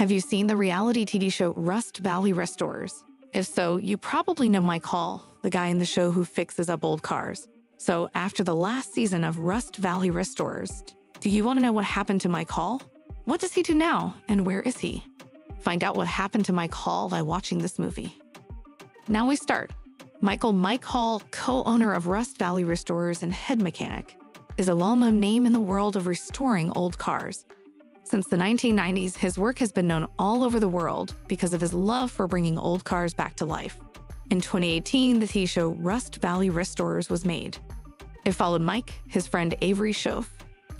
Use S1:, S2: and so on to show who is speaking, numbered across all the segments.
S1: Have you seen the reality TV show Rust Valley Restorers? If so, you probably know Mike Hall, the guy in the show who fixes up old cars. So, after the last season of Rust Valley Restorers, do you want to know what happened to Mike Hall? What does he do now, and where is he? Find out what happened to Mike Hall by watching this movie. Now we start. Michael Mike Hall, co owner of Rust Valley Restorers and head mechanic, is a well known name in the world of restoring old cars. Since the 1990s, his work has been known all over the world because of his love for bringing old cars back to life. In 2018, the TV show Rust Valley Restorers was made. It followed Mike, his friend Avery Shoaf,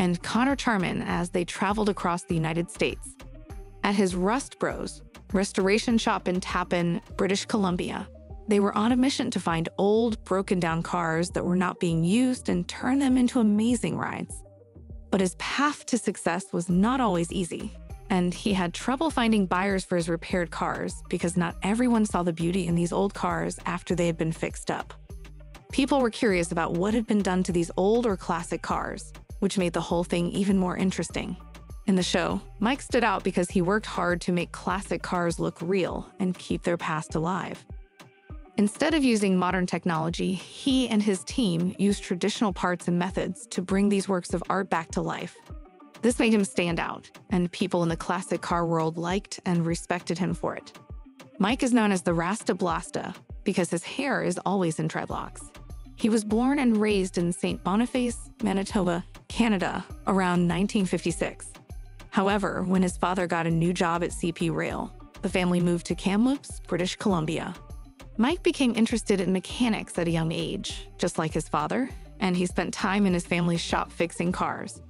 S1: and Connor Charman as they traveled across the United States. At his Rust Bros restoration shop in Tappen, British Columbia, they were on a mission to find old, broken down cars that were not being used and turn them into amazing rides. But his path to success was not always easy, and he had trouble finding buyers for his repaired cars because not everyone saw the beauty in these old cars after they had been fixed up. People were curious about what had been done to these old or classic cars, which made the whole thing even more interesting. In the show, Mike stood out because he worked hard to make classic cars look real and keep their past alive. Instead of using modern technology, he and his team used traditional parts and methods to bring these works of art back to life. This made him stand out, and people in the classic car world liked and respected him for it. Mike is known as the Rasta Blasta because his hair is always in dreadlocks. He was born and raised in St. Boniface, Manitoba, Canada, around 1956. However, when his father got a new job at CP Rail, the family moved to Kamloops, British Columbia, Mike became interested in mechanics at a young age, just like his father, and he spent time in his family's shop fixing cars.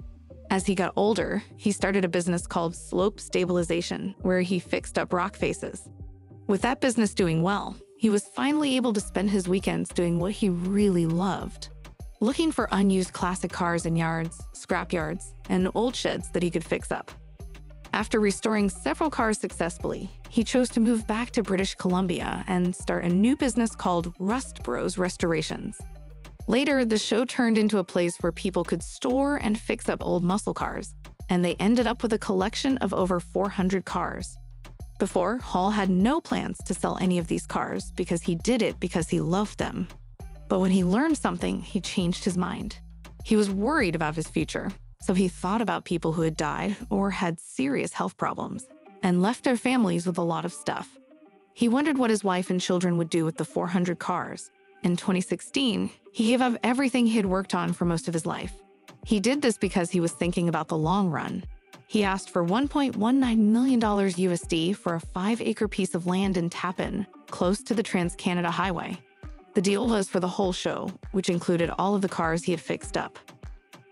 S1: As he got older, he started a business called Slope Stabilization, where he fixed up rock faces. With that business doing well, he was finally able to spend his weekends doing what he really loved looking for unused classic cars in yards, scrap yards, and old sheds that he could fix up. After restoring several cars successfully, he chose to move back to British Columbia and start a new business called Rust Bros Restorations. Later, the show turned into a place where people could store and fix up old muscle cars, and they ended up with a collection of over 400 cars. Before, Hall had no plans to sell any of these cars because he did it because he loved them. But when he learned something, he changed his mind. He was worried about his future so he thought about people who had died or had serious health problems and left their families with a lot of stuff. He wondered what his wife and children would do with the 400 cars. In 2016, he gave up everything he had worked on for most of his life. He did this because he was thinking about the long run. He asked for $1.19 million USD for a five acre piece of land in Tappen, close to the Trans Canada Highway. The deal was for the whole show, which included all of the cars he had fixed up.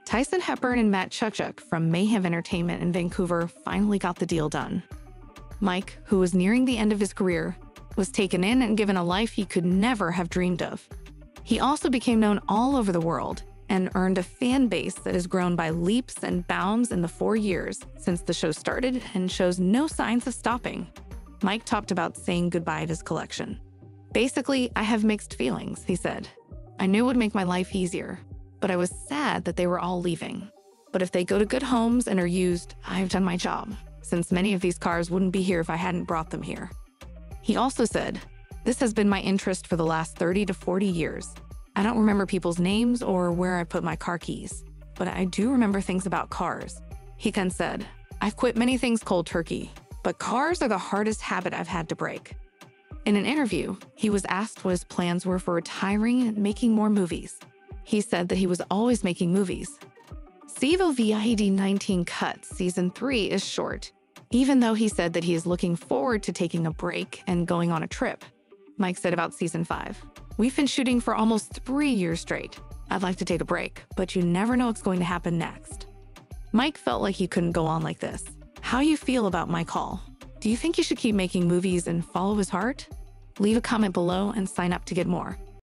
S1: Tyson Hepburn and Matt Chuchuk from Mayhem Entertainment in Vancouver finally got the deal done. Mike, who was nearing the end of his career, was taken in and given a life he could never have dreamed of. He also became known all over the world and earned a fan base that has grown by leaps and bounds in the four years since the show started and shows no signs of stopping. Mike talked about saying goodbye to his collection. Basically, I have mixed feelings, he said. I knew it would make my life easier, but I was sad that they were all leaving. But if they go to good homes and are used, I've done my job, since many of these cars wouldn't be here if I hadn't brought them here. He also said, This has been my interest for the last 30 to 40 years. I don't remember people's names or where I put my car keys, but I do remember things about cars. He then said, I've quit many things cold turkey, but cars are the hardest habit I've had to break. In an interview, he was asked what his plans were for retiring and making more movies. He said that he was always making movies. COVID 19 Cut Season 3 is short, even though he said that he is looking forward to taking a break and going on a trip. Mike said about Season 5 We've been shooting for almost three years straight. I'd like to take a break, but you never know what's going to happen next. Mike felt like he couldn't go on like this. How you feel about Mike Hall? Do you think you should keep making movies and follow his heart? Leave a comment below and sign up to get more.